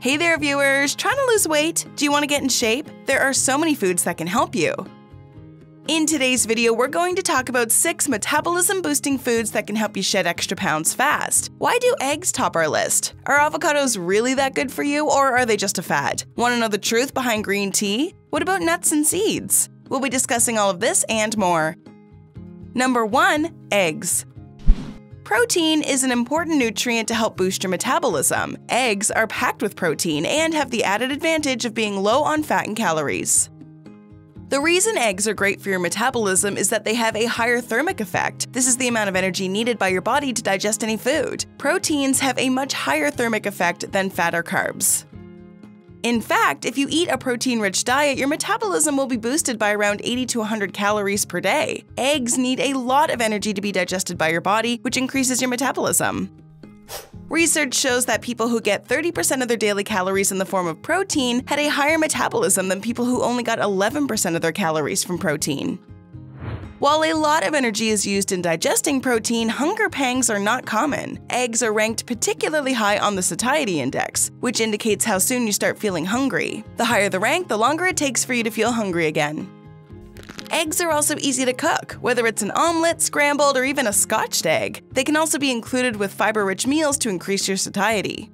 Hey there, viewers! Trying to lose weight? Do you want to get in shape? There are so many foods that can help you. In today's video, we're going to talk about 6 metabolism boosting foods that can help you shed extra pounds fast. Why do eggs top our list? Are avocados really that good for you, or are they just a fad? Want to know the truth behind green tea? What about nuts and seeds? We'll be discussing all of this and more. Number 1 Eggs. Protein is an important nutrient to help boost your metabolism. Eggs are packed with protein and have the added advantage of being low on fat and calories. The reason eggs are great for your metabolism is that they have a higher thermic effect. This is the amount of energy needed by your body to digest any food. Proteins have a much higher thermic effect than fat or carbs. In fact, if you eat a protein rich diet, your metabolism will be boosted by around 80 to 100 calories per day. Eggs need a lot of energy to be digested by your body, which increases your metabolism. Research shows that people who get 30% of their daily calories in the form of protein had a higher metabolism than people who only got 11% of their calories from protein. While a lot of energy is used in digesting protein, hunger pangs are not common. Eggs are ranked particularly high on the satiety index, which indicates how soon you start feeling hungry. The higher the rank, the longer it takes for you to feel hungry again. Eggs are also easy to cook, whether it's an omelette, scrambled, or even a scotched egg. They can also be included with fiber rich meals to increase your satiety.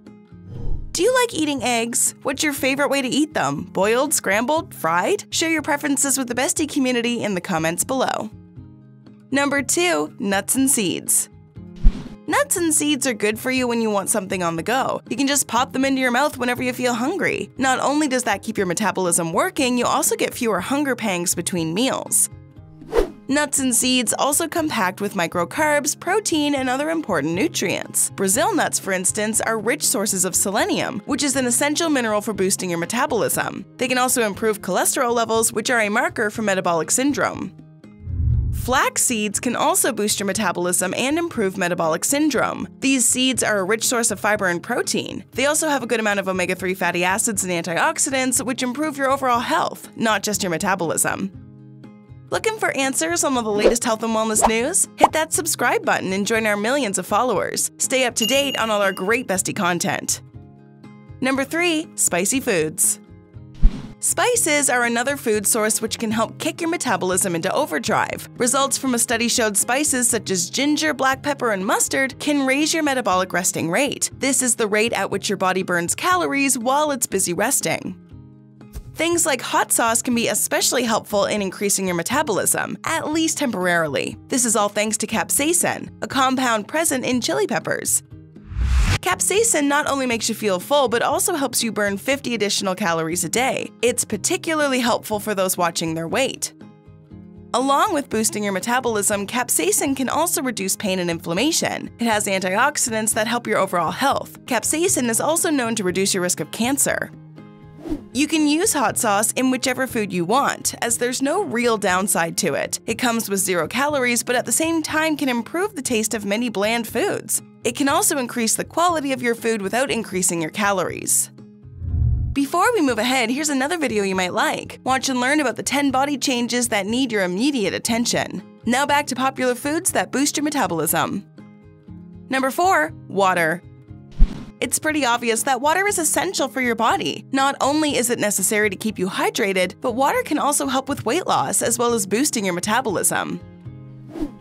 Do you like eating eggs? What's your favorite way to eat them? Boiled, scrambled, fried? Share your preferences with the bestie community in the comments below. Number 2. Nuts and Seeds Nuts and seeds are good for you when you want something on the go. You can just pop them into your mouth whenever you feel hungry. Not only does that keep your metabolism working, you also get fewer hunger pangs between meals. Nuts and seeds also come packed with microcarbs, protein, and other important nutrients. Brazil nuts, for instance, are rich sources of selenium, which is an essential mineral for boosting your metabolism. They can also improve cholesterol levels, which are a marker for metabolic syndrome. Flax seeds can also boost your metabolism and improve metabolic syndrome. These seeds are a rich source of fiber and protein. They also have a good amount of omega 3 fatty acids and antioxidants, which improve your overall health, not just your metabolism. Looking for answers on all the latest health and wellness news? Hit that subscribe button and join our millions of followers. Stay up to date on all our great bestie content. Number 3. Spicy Foods Spices are another food source which can help kick your metabolism into overdrive. Results from a study showed spices such as ginger, black pepper, and mustard can raise your metabolic resting rate. This is the rate at which your body burns calories while it's busy resting. Things like hot sauce can be especially helpful in increasing your metabolism, at least temporarily. This is all thanks to capsaicin, a compound present in chili peppers. Capsaicin not only makes you feel full, but also helps you burn 50 additional calories a day. It's particularly helpful for those watching their weight. Along with boosting your metabolism, capsaicin can also reduce pain and inflammation. It has antioxidants that help your overall health. Capsaicin is also known to reduce your risk of cancer. You can use hot sauce in whichever food you want, as there's no real downside to it. It comes with zero calories, but at the same time can improve the taste of many bland foods. It can also increase the quality of your food without increasing your calories. Before we move ahead, here's another video you might like. Watch and learn about the 10 body changes that need your immediate attention. Now back to popular foods that boost your metabolism. Number 4. Water. It's pretty obvious that water is essential for your body. Not only is it necessary to keep you hydrated, but water can also help with weight loss as well as boosting your metabolism.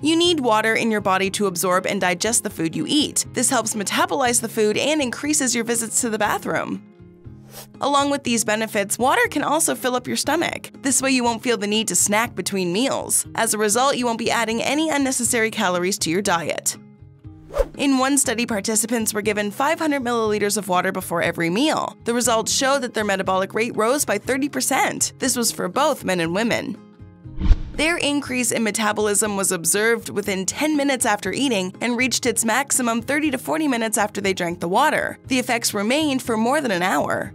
You need water in your body to absorb and digest the food you eat. This helps metabolize the food and increases your visits to the bathroom. Along with these benefits, water can also fill up your stomach. This way, you won't feel the need to snack between meals. As a result, you won't be adding any unnecessary calories to your diet. In one study, participants were given 500 milliliters of water before every meal. The results showed that their metabolic rate rose by 30%. This was for both men and women. Their increase in metabolism was observed within 10 minutes after eating and reached its maximum 30 to 40 minutes after they drank the water. The effects remained for more than an hour.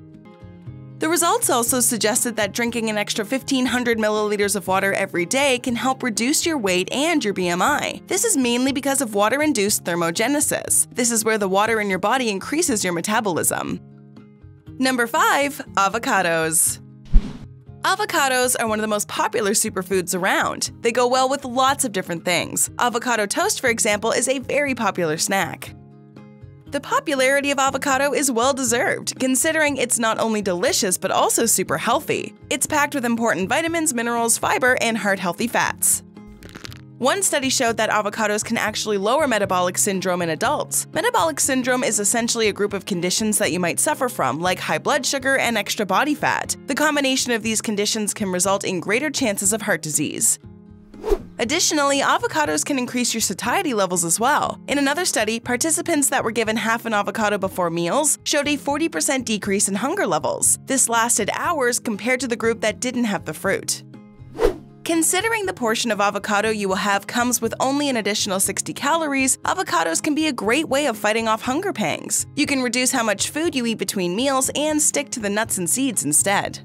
The results also suggested that drinking an extra 1500 milliliters of water every day can help reduce your weight and your BMI. This is mainly because of water induced thermogenesis. This is where the water in your body increases your metabolism. Number 5. Avocados. Avocados are one of the most popular superfoods around. They go well with lots of different things. Avocado toast, for example, is a very popular snack. The popularity of avocado is well deserved, considering it's not only delicious but also super healthy. It's packed with important vitamins, minerals, fiber, and heart healthy fats. One study showed that avocados can actually lower metabolic syndrome in adults. Metabolic syndrome is essentially a group of conditions that you might suffer from, like high blood sugar and extra body fat. The combination of these conditions can result in greater chances of heart disease. Additionally, avocados can increase your satiety levels as well. In another study, participants that were given half an avocado before meals showed a 40% decrease in hunger levels. This lasted hours compared to the group that didn't have the fruit. Considering the portion of avocado you will have comes with only an additional 60 calories, avocados can be a great way of fighting off hunger pangs. You can reduce how much food you eat between meals and stick to the nuts and seeds instead.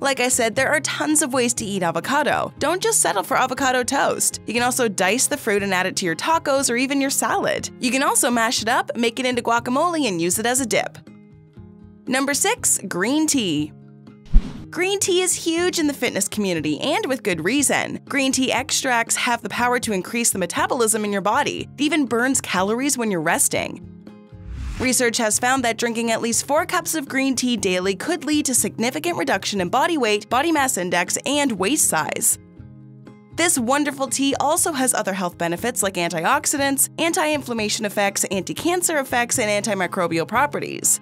Like I said, there are tons of ways to eat avocado. Don't just settle for avocado toast. You can also dice the fruit and add it to your tacos or even your salad. You can also mash it up, make it into guacamole, and use it as a dip. Number 6. Green Tea Green tea is huge in the fitness community, and with good reason. Green tea extracts have the power to increase the metabolism in your body. It even burns calories when you're resting. Research has found that drinking at least 4 cups of green tea daily could lead to significant reduction in body weight, body mass index, and waist size. This wonderful tea also has other health benefits like antioxidants, anti inflammation effects, anti cancer effects, and antimicrobial properties.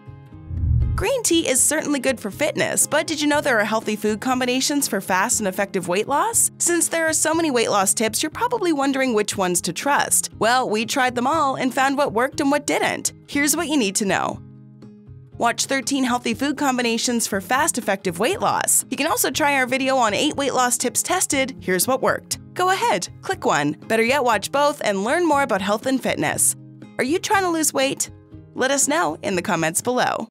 Green tea is certainly good for fitness, but did you know there are healthy food combinations for fast and effective weight loss? Since there are so many weight loss tips, you're probably wondering which ones to trust. Well, we tried them all and found what worked and what didn't. Here's what you need to know. Watch 13 healthy food combinations for fast, effective weight loss. You can also try our video on 8 weight loss tips tested. Here's what worked. Go ahead, click one. Better yet, watch both and learn more about health and fitness. Are you trying to lose weight? Let us know in the comments below.